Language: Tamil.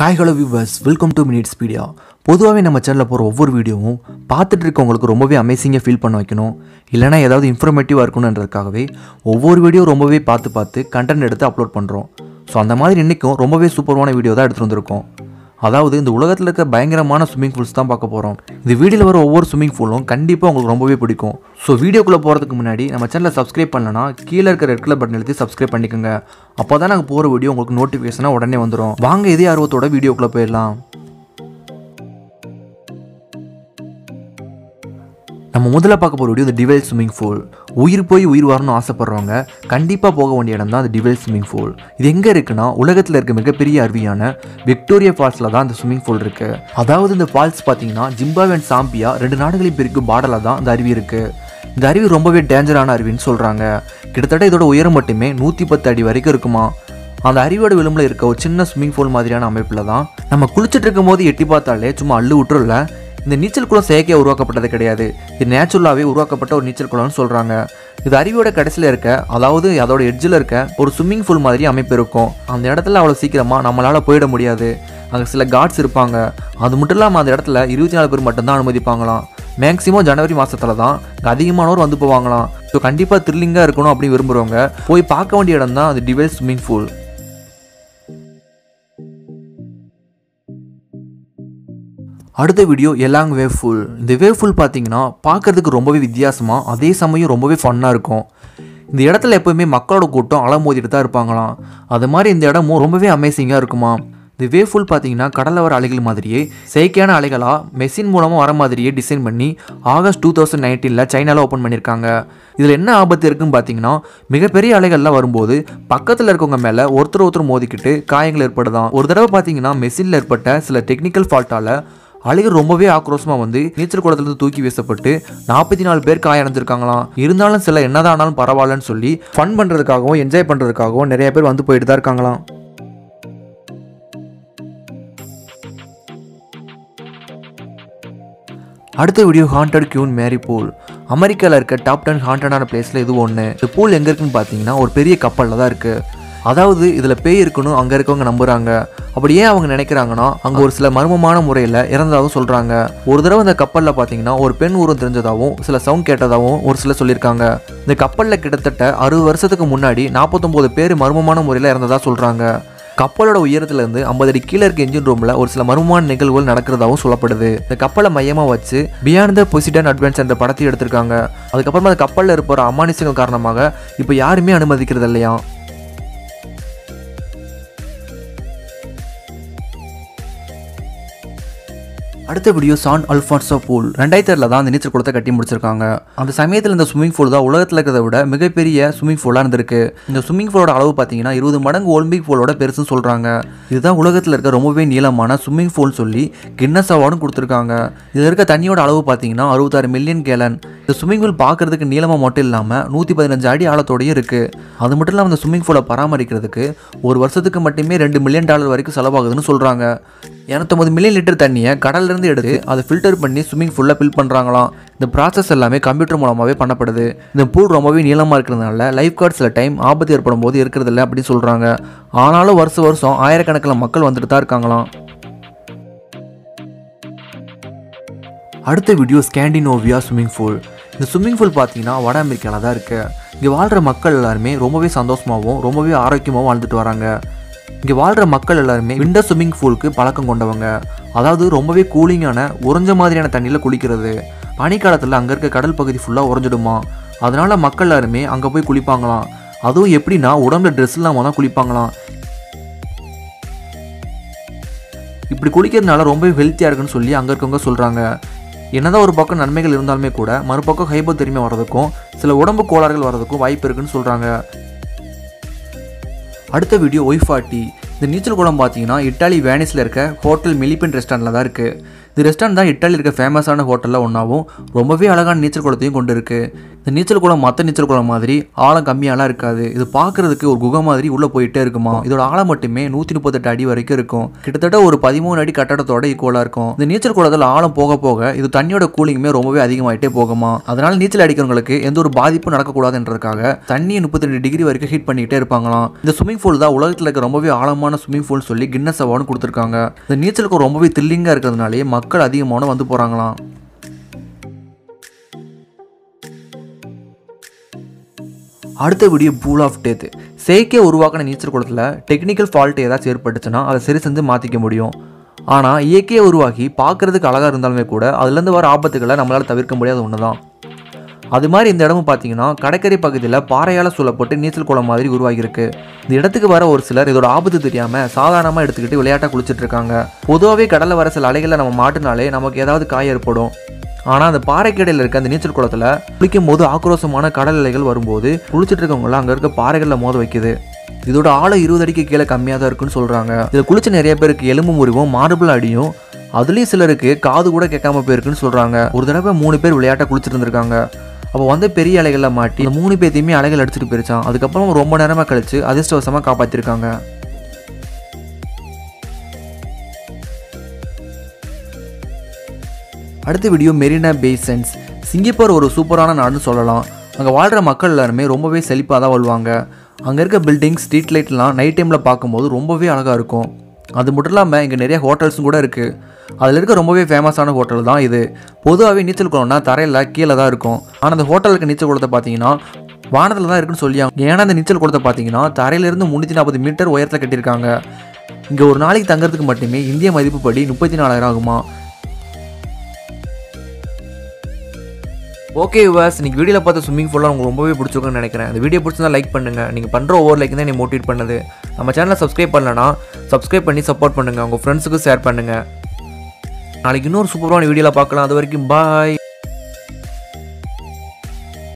Hi hello viewers welcome to minutes pedia பொதுவாகவே நம்ம சேனலில் போகிற ஒவ்வொரு வீடியோவும் பார்த்துட்டு இருக்கவங்களுக்கு ரொம்பவே அமேசிங்காக ஃபீல் பண்ண வைக்கணும். இல்லைனா ஏதாவது இன்ஃபர்மேட்டிவாக இருக்கணுன்றதுக்காகவே ஒவ்வொரு வீடியோ ரொம்பவே பார்த்து பார்த்து கண்டென்ட் எடுத்து அப்லோட் பண்ணுறோம் ஸோ அந்த மாதிரி இன்றைக்கும் ரொம்பவே சூப்பரான வீடியோ தான் எடுத்துகிட்டு வந்திருக்கோம். அதாவது இந்த உலகத்தில் இருக்க பயங்கரமான ஸ்விம்மிங் பூல்ஸ் தான் பார்க்க போகிறோம் இந்த வீடியோவில் வர ஒவ்வொரு ஸ்விம்மிங் பூலும் கண்டிப்பாக உங்களுக்கு ரொம்பவே பிடிக்கும். ஸோ வீடியோக்குள்ளே போகிறதுக்கு முன்னாடி நம்ம சேனலை சப்ஸ்கிரைப் பண்ணலன்னா கீழே இருக்க ரெட் கலர் பட்டன் எழுதி சப்ஸ்கிரைப் பண்ணிக்கோங்க. அப்போ தான் நாங்கள் போகிற வீடியோ உங்களுக்கு நோட்டிஃபிகேஷனாக உடனே வந்துடும் வாங்க இதே ஆர்வத்தோட வீடியோக்குள்ளே போயிடலாம். நம்ம முதல்ல பார்க்க போகிற வீடியோ இந்த டிவைல் ஸ்விம்மிங் ஃபூல் உயிர் போய் உயிர் வரணும்னு ஆசைப்பட்றவங்க கண்டிப்பாக போக வேண்டிய இடம் தான் அந்த டிவைல் ஸ்விம்மிங் பூல் இது எங்கே இருக்குன்னா உலகத்தில் இருக்க மிகப்பெரிய அருவியான விக்டோரியா ஃபால்ஸில் தான் அந்த ஸ்விம்மிங் ஃபூல் இருக்குது அதாவது இந்த ஃபால்ஸ் பார்த்தீங்கன்னா ஜிம்பாவே அண்ட் சாம்பியா ரெண்டு நாடுகளையும் பிரிக்கும் பார்டரில் தான் இந்த அருவி இருக்குது இந்த அருவி ரொம்பவே டேஞ்சரான அருவின்னு சொல்கிறாங்க கிட்டத்தட்ட இதோட உயரம் மட்டுமே நூற்றி பத்து அடி வரைக்கும் இருக்குமா? அந்த அருவியோட விளிம்பில் இருக்க ஒரு சின்ன ஸ்விம்மிங் பூல் மாதிரியான அமைப்பில் தான் நம்ம குளிச்சுட்டு இருக்கும் போது எட்டி பார்த்தாலே சும்மா அள்ளு விட்டுருல இந்த நீச்சல் குளம் செயற்கையாக உருவாக்கப்பட்டது கிடையாது. இது நேச்சுரலாகவே உருவாக்கப்பட்ட ஒரு நீச்சல் குளம்னு சொல்கிறாங்க இது அருவியோட கடைசியில் இருக்க அதாவது அதோட எட்ஜில் இருக்க ஒரு ஸ்விம்மிங் பூல் மாதிரி அமைப்பு இருக்கும். அந்த இடத்துல அவ்வளோ சீக்கிரமாக நம்மளால் போயிட முடியாது. அங்கே சில கார்ட்ஸ் இருப்பாங்க. அது மட்டும் இல்லாமல் அந்த இடத்துல இருபத்தி நாலு பேர் மட்டும்தான் அனுமதிப்பாங்களாம். மேக்ஸிமம் ஜனவரி மாதத்தில் தான் அதிகமானவர் அதிகமானோர் வந்து போவாங்களாம். ஸோ கண்டிப்பாக த்ரில்லிங்காக இருக்கணும் அப்படின்னு விரும்புகிறவங்க போய் பார்க்க வேண்டிய இடம் தான் அது டிவைல் ஸ்விம்மிங் பூல் அடுத்த வீடியோ எலாங் வேவ் ஃபுல் இந்த வேவ் ஃபுல் பார்த்தீங்கன்னா பார்க்கறதுக்கு ரொம்பவே வித்தியாசமாக அதே சமயம் ரொம்பவே ஃபன்னாக இருக்கும். இந்த இடத்துல எப்போயுமே மக்களோட கூட்டம் அலமோதிட்டு தான் இருப்பாங்களாம். அது மாதிரி இந்த இடமும் ரொம்பவே அமேசிங்காக இருக்குமா? இந்த வேவ் ஃபுல் பார்த்தீங்கன்னா கடலில் வர அலைகள் மாதிரியே செயற்கையான அலைகளாக மெஷின் மூலமாக வர மாதிரியே டிசைன் பண்ணி ஆகஸ்ட் டூ தௌசண்ட் நைன்டீனில் சைனாவில் ஓப்பன் பண்ணியிருக்காங்க இதில் என்ன ஆபத்து இருக்குன்னு பார்த்தீங்கன்னா மிகப்பெரிய அலைகள்லாம் வரும்போது பக்கத்தில் இருக்கவங்க மேலே ஒருத்தர் ஒருத்தர் மோதிக்கிட்டு காயங்கள் ஏற்படுதான். ஒரு தடவை பார்த்தீங்கன்னா மெஷினில் ஏற்பட்ட சில டெக்னிக்கல் ஃபால்ட்டால் அழகர் ரொம்பவே ஆக்ரோஷமாக வந்து நீச்சல் குளத்துலேருந்து தூக்கி வீசப்பட்டு நாற்பத்தி நாலு பேர் காயடைஞ்சிருக்காங்களாம் இருந்தாலும் சில என்னதான் ஆனாலும் பரவாயில்லன்னு சொல்லி ஃபன் பண்ணுறதுக்காகவும் என்ஜாய் பண்ணுறதுக்காகவும் நிறைய பேர் வந்து போயிட்டு தான் இருக்காங்களாம். அடுத்த video haunted queen mary pool அமெரிக்காவில் இருக்க டாப் டென் ஹாண்டடான பிளேஸில் இது ஒன்று இந்த பூல் எங்கே இருக்குன்னு பார்த்தீங்கன்னா ஒரு பெரிய கப்பலில் தான் இருக்குது அதாவது இதில் பேய் இருக்கணும் அங்கே இருக்கவங்க நம்புகிறாங்க அப்படி ஏன் அவங்க நினைக்கிறாங்கன்னா அங்கே ஒரு சில மர்மமான முறையில் இறந்ததாகவும் சொல்கிறாங்க ஒரு தடவை இந்த கப்பலில் பார்த்தீங்கன்னா ஒரு பெண் உருவம் தெரிஞ்சதாகவும் சில சவுண்ட் கேட்டதாகவும் ஒரு சில சொல்லியிருக்காங்க. இந்த கப்பலில் கிட்டத்தட்ட அறுபது வருஷத்துக்கு முன்னாடி நாற்பத்தொம்போது பேர் மர்மமான முறையில் இறந்ததாக சொல்கிறாங்க கப்பலோட உயரத்துலேருந்து ஐம்பது அடி கீழே இருக்க என்ஜின் ரூமில் ஒரு சில மர்மமான நிகழ்வுகள் நடக்கிறதாகவும் சொல்லப்படுது. இந்த கப்பலை மையமாக வச்சு பியாண்ட் த பொசிடன் அட்வென்ச்சர் என்ற படத்தை எடுத்திருக்காங்க. அதுக்கப்புறமா அந்த கப்பலில் இருப்போற அமானுஷங்கள் காரணமாக இப்போ யாருமே அனுமதிக்கிறது இல்லையா? அடுத்த வீடியோ சான் அல்ஃபான்சோ பூல் ரெண்டாயிரத்தில் தான் அந்த நீச்சல் குளத்தை கட்டி முடிச்சிருக்காங்க. அந்த சமயத்தில் இந்த ஸ்விம்மிங் பூல் தான் உலகத்தில் இருக்கிறத விட மிகப்பெரிய ஸ்விம்மிங் பூலாக இருந்திருக்கு. இந்த ஸ்விம்மிங் பூலோட அளவு பார்த்தீங்கன்னா இருபது மடங்கு ஒலிம்பிக் பூலோட பெருசுன்னு சொல்கிறாங்க இதுதான் உலகத்தில் இருக்க ரொம்பவே நீளமான ஸ்விம்மிங் பூல்னு சொல்லி கின்னஸ் அவார்டும் கொடுத்துருக்காங்க. இதில் இருக்க தண்ணியோட அளவு பார்த்தீங்கன்னா அறுபத்தாறு மில்லியன் கேலன் இந்த ஸ்விம்மிங் பூல் பார்க்கறதுக்கு நீளமாக மட்டும் இல்லாமல் நூற்றி பதினஞ்சு அடி ஆழத்தோடயும் இருக்குது அது மட்டும் இல்லாமல் இந்த ஸ்விம்மிங் பூலை பராமரிக்கிறதுக்கு ஒரு வருஷத்துக்கு மட்டுமே ரெண்டு மில்லியன் டாலர் வரைக்கும் செலவாகுதுன்னு சொல்கிறாங்க இரநூத்தொம்பது மில்லியன் லிட்டர் தண்ணியை கடல்லேருந்து எடுத்து அதை ஃபில்டர் பண்ணி ஸ்விம்மிங் ஃபுல்லாக ஃபில் பண்ணுறாங்களாம் இந்த ப்ராசஸ் எல்லாமே கம்ப்யூட்டர் மூலமாகவே பண்ணப்படுது. இந்த பூல் ரொம்பவே நீளமாக இருக்கிறதுனால லைஃப் கார்டு சில டைம் ஆபத்து ஏற்படும் போது இருக்கிறதில்ல அப்படின்னு சொல்கிறாங்க ஆனாலும் வருஷம் வருஷம் ஆயிரக்கணக்கில் மக்கள் வந்துட்டு தான் இருக்காங்களாம். அடுத்த வீடியோ ஸ்கேண்டினோவியா ஸ்விம்மிங் பூல் இந்த ஸ்விம்மிங் பூல் பார்த்தீங்கன்னா வட அமெரிக்காவில் தான் இருக்குது இங்கே வாழ்கிற மக்கள் எல்லாருமே ரொம்பவே சந்தோஷமாகவும் ரொம்பவே ஆரோக்கியமாகவும் வாழ்ந்துட்டு வராங்க. இங்கே வாழ்கிற மக்கள் எல்லாருமே விண்டர் ஸ்விம்மிங் பூலுக்கு பழக்கம் கொண்டவங்க. அதாவது ரொம்பவே கூலிங்கான உறைஞ்ச மாதிரியான தண்ணியில் குளிக்கிறது. பனிக்காலத்தில் அங்கே இருக்க கடல் பகுதி ஃபுல்லாக உறைஞ்சிடுமா? அதனால் மக்கள் எல்லாருமே அங்கே போய் குளிப்பாங்களாம். அதுவும் எப்படின்னா உடம்புல ட்ரெஸ் இல்லாமல் தான் குளிப்பாங்களாம். இப்படி குளிக்கிறதுனால ரொம்பவே ஹெல்த்தியாக இருக்குன்னு சொல்லி அங்கே இருக்கவங்க சொல்கிறாங்க என்னதான் ஒரு பக்கம் நன்மைகள் இருந்தாலுமே கூட மறுபக்கம் ஹைபோ தெரியுமே வர்றதுக்கும் சில உடம்பு கோளாறுகள் வர்றதுக்கும் வாய்ப்பு இருக்குன்னு சொல்கிறாங்க அடுத்த வீடியோ ஒய் ஃபார்ட்டி இந்த நீச்சல் குளம் பார்த்தீங்கன்னா இட்டாலி வேனிஸில் இருக்க ஹோட்டல் மிலிப்பின் ரெஸ்டாரண்ட்டில் தான் இருக்குது இந்த ரெஸ்டாரண்ட் தான் இட்டாலி இருக்க ஃபேமஸான ஹோட்டலில் ஒன்றாவும் ரொம்பவே அழகான நீச்சல் குளத்தையும் கொண்டு இருக்குது இந்த நீச்சல் குளம் மற்ற நீச்சல் குளம் மாதிரி ஆழம் கம்மியாலாம் இருக்காது. இது பார்க்கறதுக்கு ஒரு குகை மாதிரி உள்ளே போயிட்டே இருக்குமா? இதோட ஆழம் மட்டுமே நூற்றி முப்பத்தெட்டு அடி வரைக்கும் இருக்கும். கிட்டத்தட்ட ஒரு பதிமூணு அடி கட்டடத்தோட ஈக்குவலாக இருக்கும். இந்த நீச்சல் குளத்தில் ஆழம் போக போக இது தண்ணியோட கூலிங்குமே ரொம்பவே அதிகமாகிட்டே போகுமா? அதனால் நீச்சல் அடிக்கிறவங்களுக்கு எந்த ஒரு பாதிப்பும் நடக்கக்கூடாதுன்றதுக்காக தண்ணியை முப்பத்தி ரெண்டு டிகிரி வரைக்கும் ஹீட் பண்ணிக்கிட்டே இருப்பாங்களாம். இந்த ஸ்விமிங் பூல் தான் உலகத்தில் இருக்க ரொம்பவே ஆழமான ஸ்விம்மிங் பூல் சொல்லி கின்னஸ் அவார்டு கொடுத்துருக்காங்க. இந்த நீச்சலுக்கு ரொம்பவே த்ரில்லிங்காக இருக்கிறதுனாலே மக்கள் அதிகமான வந்து போகிறாங்களாம் அடுத்த வீடியோ பூல் ஆஃப் டேத்து செயற்கையை உருவாக்கின நீச்சல் குளத்தில் டெக்னிக்கல் ஃபால்ட் ஏதாச்சும் ஏற்பட்டுச்சுன்னா அதை சரி செஞ்சு மாற்றிக்க முடியும். ஆனால் இயற்கையை உருவாக்கி பார்க்குறதுக்கு அழகாக இருந்தாலுமே கூட அதுலேருந்து வர ஆபத்துகளை நம்மளால் தவிர்க்க முடியாத ஒன்று தான் அது மாதிரி இந்த இடமும் பார்த்தீங்கன்னா கடற்கரை பகுதியில் பாறையால் சூழப்பட்டு நீச்சல் குளம் மாதிரி உருவாகியிருக்கு. இந்த இடத்துக்கு வர ஒரு சிலர் இதோட ஆபத்து தெரியாமல் சாதாரணமாக எடுத்துக்கிட்டு விளையாட்டாக குளிச்சுட்டு இருக்காங்க. பொதுவாகவே கடலில் வர சில அலைகளில் நம்ம மாட்டினாலே நமக்கு ஏதாவது காய் ஏற்படும். ஆனால் அந்த பாறைக்கடையில் இருக்க அந்த நீச்சல் குளத்தில் குளிக்கும் போது ஆக்ரோஷமான கடல் அலைகள் வரும்போது குளிச்சுட்டு இருக்கவங்களாம் அங்கே இருக்க பாறைகளில் மோத வைக்குது. இதோட ஆழம் இருபது அடிக்கு கீழே கம்மியாக தான் இருக்குன்னு சொல்கிறாங்க இதில் குளிச்ச நிறைய பேருக்கு எலும்பு முறிவும் மார்பிள் அடியும். அதுலேயும் சிலருக்கு காது கூட கேட்காம போயிருக்குன்னு சொல்கிறாங்க ஒரு தடவை மூணு பேர் விளையாட்டாக குளிச்சுட்டு இருந்திருக்காங்க. அப்போ வந்து பெரிய அலைகளில் மாட்டி இந்த மூணு பேர்த்தையுமே அலைகள் அடிச்சுட்டு போயிருச்சான் அதுக்கப்புறம் ரொம்ப நேரமாக கழிச்சு அதிர்ஷ்டவசமாக காப்பாற்றிருக்காங்க அடுத்த வீடியோ மெரினா பேசன்ஸ். சிங்கப்பூர் ஒரு சூப்பரான நாடுன்னு சொல்லலாம். அங்கே வாழ்கிற மக்கள் எல்லாருமே ரொம்பவே செழிப்பாக தான் வாழ்வாங்க. அங்கே இருக்க பில்டிங் ஸ்ட்ரீட் லைட்லாம் நைட் டைமில் பார்க்கும்போது ரொம்பவே அழகாக இருக்கும். அது மட்டும் இல்லாமல் இங்கே நிறைய ஹோட்டல்ஸும் கூட இருக்குது அதில் இருக்க ரொம்பவே ஃபேமஸான ஹோட்டல் தான் இது. பொதுவாகவே நீச்சல் குளம்னா தரையில் கீழே தான் இருக்கும். ஆனால் அந்த ஹோட்டலுக்கு நீச்சல் குளத்தை பார்த்தீங்கன்னா வானத்தில் தான் இருக்குன்னு சொல்லியாங்க. ஏன்னா அந்த நீச்சல் குளத்தை பார்த்தீங்கன்னா தரையிலிருந்து முந்நூற்றி நாற்பது மீட்டர் உயரத்தில் கட்டியிருக்காங்க. இங்கே ஒரு நாளைக்கு தங்குறதுக்கு மட்டுமே இந்திய மதிப்புப்படி முப்பத்தி நாலாயிரம் ஆகுமா? ஓகே வாஸ் இன்னைக்கு வீடியோவில் பார்த்த ஸ்விம்மிங் ஃபுல்லாக உங்களுக்கு ரொம்பவே பிடிச்சிருக்குன்னு நினைக்கிறேன். அந்த வீடியோ பிடிச்சிருந்தா லைக் பண்ணுங்கள் நீங்கள் பண்ணுற ஒவ்வொரு லைக் தான் என்னை மோட்டிவேட் பண்ணுது. நம்ம சேனலை சப்ஸ்கிரைப் பண்ணலனா சப்ஸ்கிரைப் பண்ணி சப்போர்ட் பண்ணுங்கள் உங்கள் ஃப்ரெண்ட்ஸுக்கு ஷேர் பண்ணுங்கள் நாளைக்கு இன்னொரு சூப்பரான வீடியோவில் பார்க்கலாம். அது வரைக்கும் பாய்